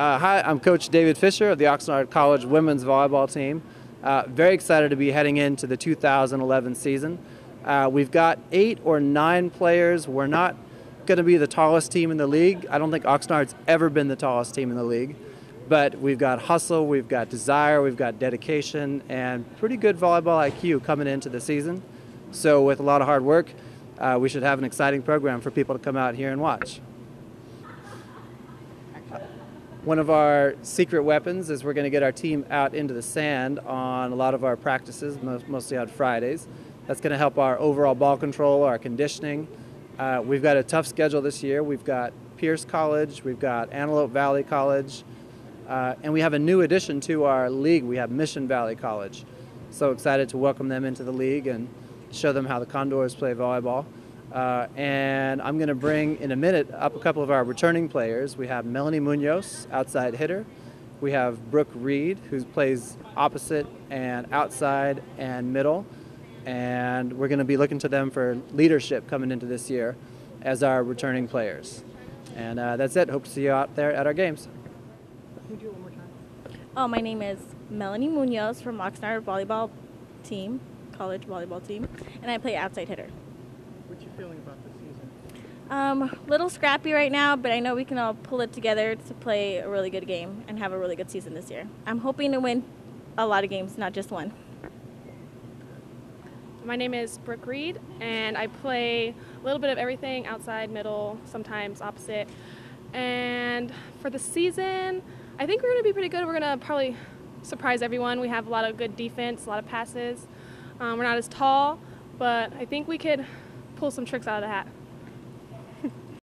Uh, hi, I'm Coach David Fisher of the Oxnard College women's volleyball team. Uh, very excited to be heading into the 2011 season. Uh, we've got eight or nine players. We're not going to be the tallest team in the league. I don't think Oxnard's ever been the tallest team in the league. But we've got hustle, we've got desire, we've got dedication, and pretty good volleyball IQ coming into the season. So, with a lot of hard work, uh, we should have an exciting program for people to come out here and watch. One of our secret weapons is we're going to get our team out into the sand on a lot of our practices, mostly on Fridays. That's going to help our overall ball control, our conditioning. Uh, we've got a tough schedule this year. We've got Pierce College, we've got Antelope Valley College, uh, and we have a new addition to our league. We have Mission Valley College. So excited to welcome them into the league and show them how the Condors play volleyball. Uh, and I'm going to bring in a minute up a couple of our returning players. We have Melanie Munoz, outside hitter. We have Brooke Reed, who plays opposite and outside and middle. And we're going to be looking to them for leadership coming into this year as our returning players. And uh, that's it. Hope to see you out there at our games. Oh, my name is Melanie Munoz from Oxnard volleyball team, college volleyball team, and I play outside hitter. What's your feeling about the season? Um, little scrappy right now, but I know we can all pull it together to play a really good game and have a really good season this year. I'm hoping to win a lot of games, not just one. My name is Brooke Reed, and I play a little bit of everything outside, middle, sometimes opposite. And for the season, I think we're going to be pretty good. We're going to probably surprise everyone. We have a lot of good defense, a lot of passes. Um, we're not as tall, but I think we could pull some tricks out of the hat.